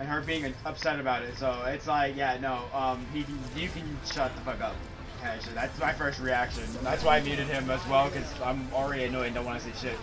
and her being upset about it. So it's like, yeah, no, um, he can, you can shut the fuck up. Actually, that's my first reaction. That's why I muted him as well, because I'm already annoyed and don't want to say shit.